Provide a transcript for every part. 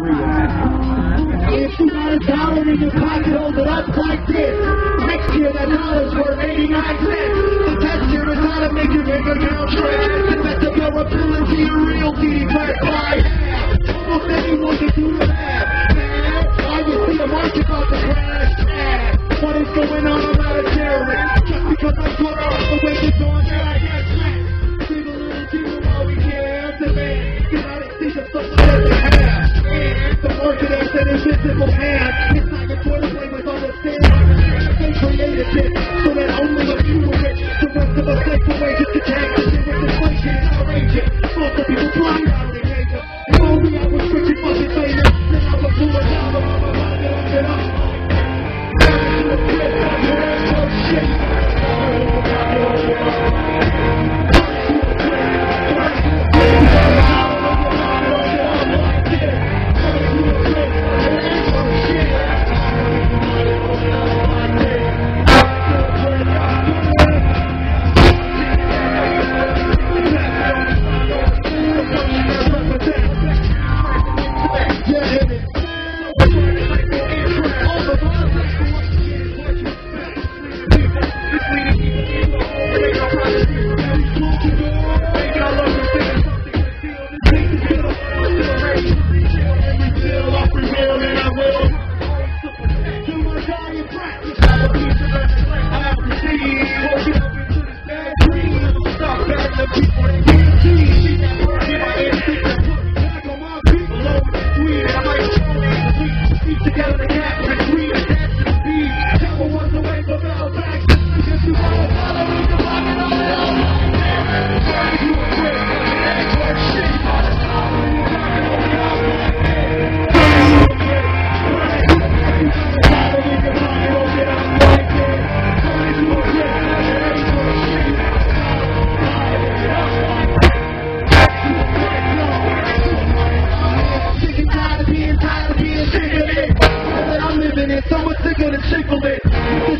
If you got a dollar in your pocket, hold it up like this. Next year, that dollar's worth 89 cents. The test here is how to make your bank account best of your ability, your realty, but by an invisible hand.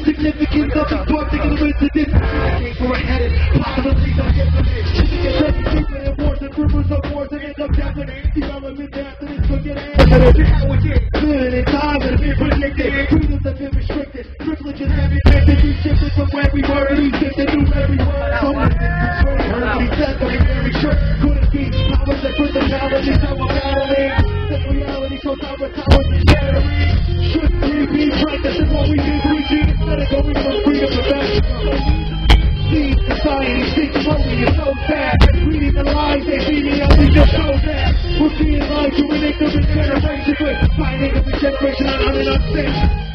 Significance of these particular incidents. I think we're headed, possibly don't get from it. You can get ready, stupid and wars and rumors of wars and end up happening. Development after this, forget it. How it gets good in time and been predicted. Freedoms have been restricted. Privileges have been granted. We shifted from where we were to Egypt and knew every word. So much betrayed, heard me said, but we very sure couldn't be. Powers and principalities that were battling. This reality shows how we're cowards and shattering. slowly and so sad. Reading the lies they see me, I'll be just so bad. We're being lied to We an ignorant generation, but fighting as a generation, I'm in a upstairs.